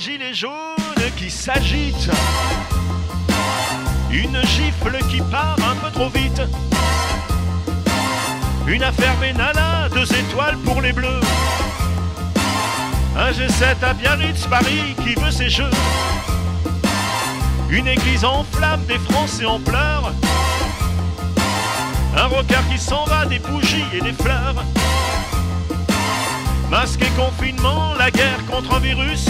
gilets jaunes qui s'agitent. Une gifle qui part un peu trop vite. Une affaire Benalla, deux étoiles pour les bleus. Un G7 à Biarritz, Paris qui veut ses jeux. Une église en flammes, des Français en pleurs. Un rocard qui s'en va, des bougies et des fleurs. Masque et confinement, la guerre contre un virus.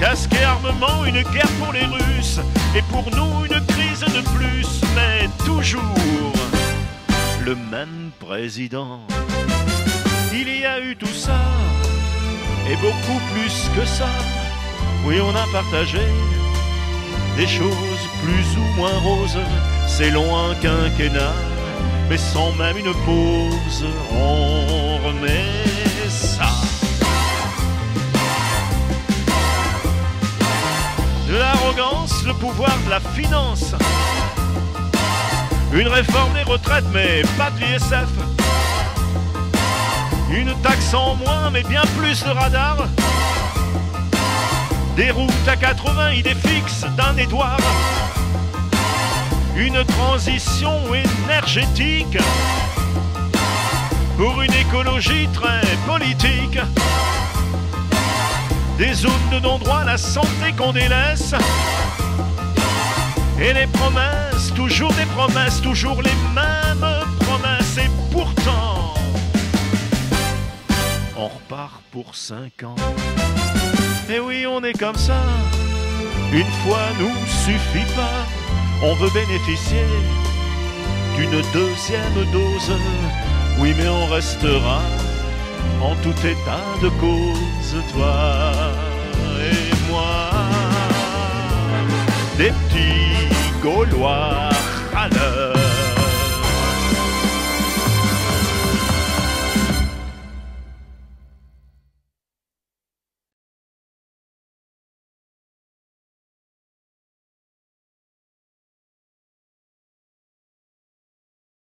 Casque et armement, une guerre pour les Russes. Et pour nous, une crise de plus, mais toujours le même président. Il y a eu tout ça, et beaucoup plus que ça. Oui, on a partagé des choses plus ou moins roses. C'est loin quinquennat, mais sans même une pause, Le pouvoir de la finance. Une réforme des retraites, mais pas de l'ISF. Une taxe en moins, mais bien plus de radar. Des routes à 80, idées fixes d'un Édouard. Une transition énergétique pour une écologie très politique. Des zones de non-droit, la santé qu'on délaisse. Et les promesses, toujours des promesses, toujours les mêmes promesses. Et pourtant, on repart pour cinq ans. Et oui, on est comme ça. Une fois nous suffit pas. On veut bénéficier d'une deuxième dose. Oui, mais on restera en tout état de cause, toi Gaulois. À l'heure